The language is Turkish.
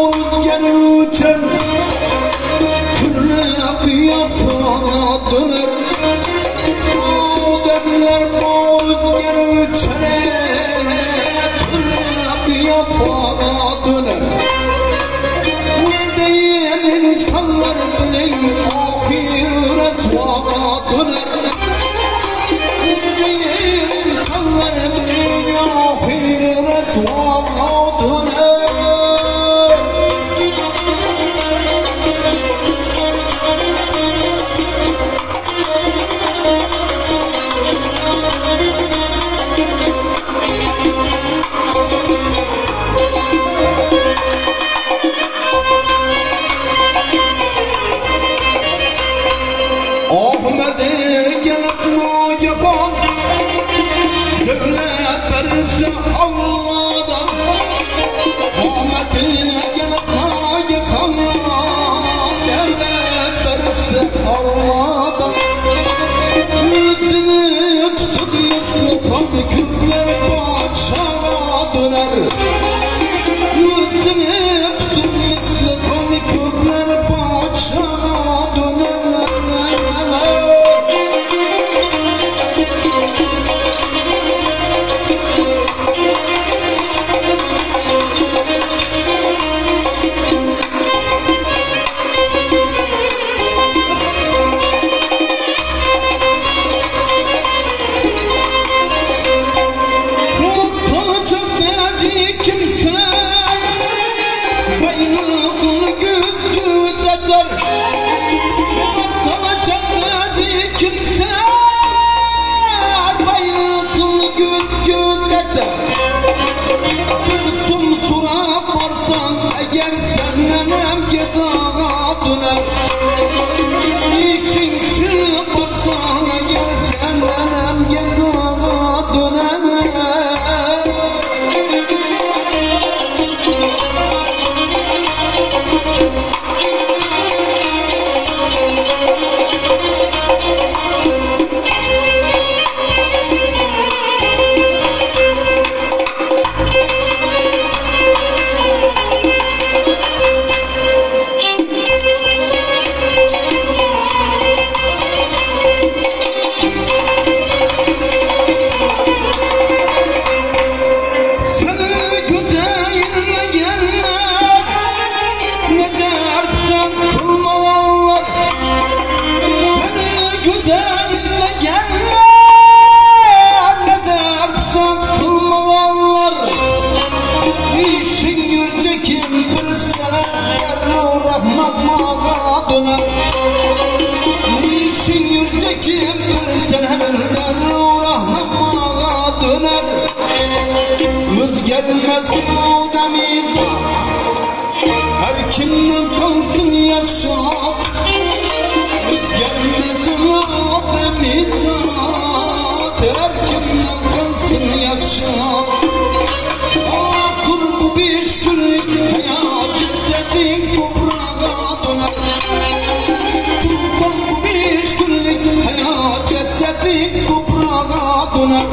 o rüzgar uçar Türlü kıyafına döner. O derler o rüzgar uçar Türlü kıyafına döner. الله döner Niçin yüce kimdir sen her darur ahmağa döner. Müz gelmez bu demize. Her kimden kalsın yakşak Müz gelmez bu demize. Her kimden kalsın yakşak سلطان كبير كل حياة جسدي كبرى غاضنا